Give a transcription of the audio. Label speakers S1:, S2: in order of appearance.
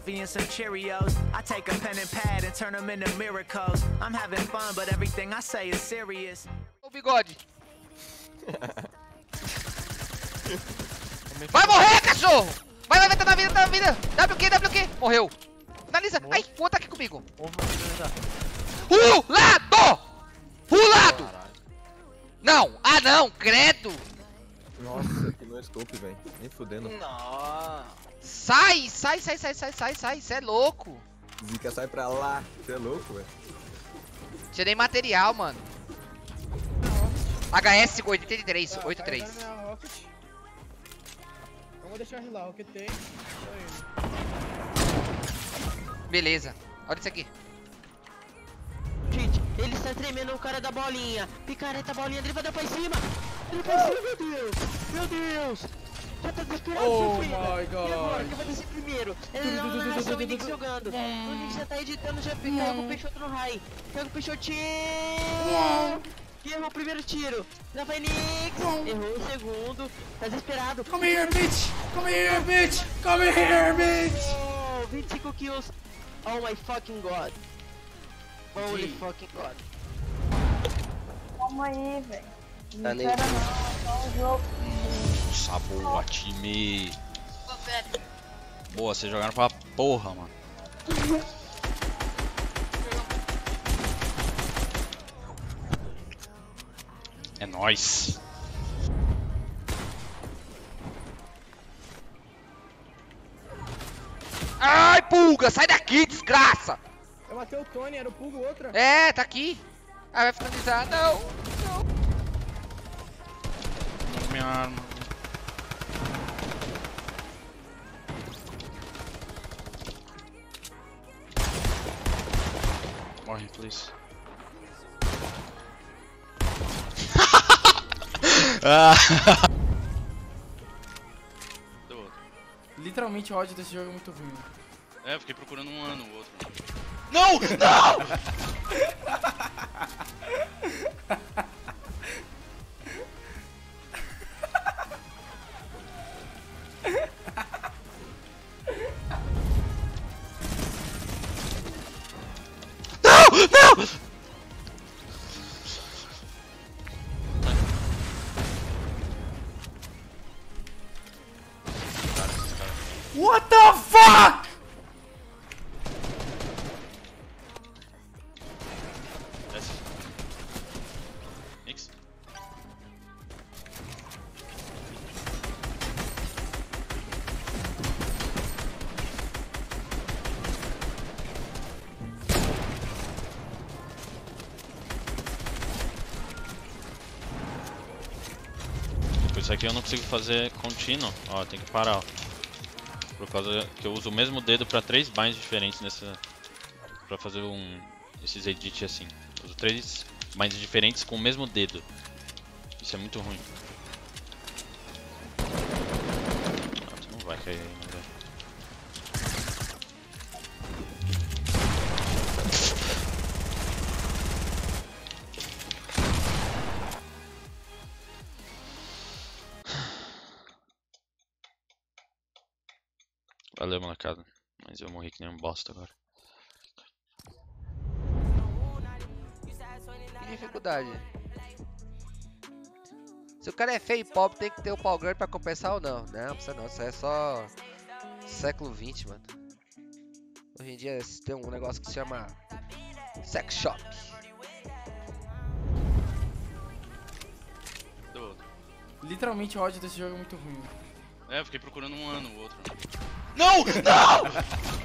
S1: coffee and some Cheerios. I take a pen and pad and turn them into miracles. I'm having fun, but everything I say is serious.
S2: O bigode. Vai morrer, cachorro! Vai, vai, vai, tá na vida, tá na vida! WQ, WQ! Morreu! Finaliza! Ai, o outro tá aqui comigo! Pulado! Pulado! Não! Ah não! Credo!
S3: Nossa, no scope, velho. Nem fudendo.
S4: Nossa.
S2: Sai! Sai, sai, sai, sai, sai, sai! Cê é louco!
S3: Zica sai pra lá. Você é louco, velho.
S2: Tirei material, mano. HS 83,
S5: Tá,
S2: 83.
S5: carregaram minha rocket. Eu vou deixar rilar, o que tem.
S2: Beleza. Olha isso aqui.
S4: Gente, ele está tremendo o cara da bolinha. Picareta bolinha, ele vai dar pra cima. Ele vai cima, meu Deus. Meu Deus. Já tá desesperado,
S5: Oh
S4: seu filho.
S5: my
S4: E agora,
S5: God.
S4: quem vai descer primeiro? Ele não, não, não, o Nick jogando. O Nick já tá editando, já pega o Peixoto no high. Pega o Peixotinho. Que errou o primeiro tiro. Já vai Nix. Errou o segundo. Tá desesperado.
S5: Come here, bitch! Come here, bitch! Come here, bitch!
S4: Oh, 25 kills. Oh my fucking god. Holy fucking god.
S6: Calma aí, velho.
S4: Tá
S6: Não espera não, só um jogo.
S7: Nossa, boa, time. Boa, vocês jogaram pra porra, mano. É nóis.
S2: Ai, pulga! Sai daqui, desgraça!
S5: Eu matei o Tony, era o Pugo, outra.
S2: É, tá aqui. Ah, vai finalizar. Não.
S7: Minha arma. Morre, please. ah.
S5: Literalmente o ódio desse jogo é muito ruim.
S7: É, eu fiquei procurando um ano o outro. Não! Não!
S5: What the fuck?
S7: Isso aqui eu não consigo fazer contínuo. Ó, tem que parar, ó. Por causa que eu uso o mesmo dedo pra três binds diferentes nessa. Pra fazer um. esses edits assim. Eu uso três binds diferentes com o mesmo dedo. Isso é muito ruim. Não vai cair aí, Valeu, molecada. Mas eu morri que nem um bosta agora.
S2: Que dificuldade. Se o cara é feio e pobre, tem que ter o pau grande pra compensar ou não? Não, precisa não. Isso é só século XX, mano. Hoje em dia tem um negócio que se chama sex shop.
S5: Literalmente o ódio desse jogo é muito ruim.
S7: É, eu fiquei procurando um ano o outro. Não! Não!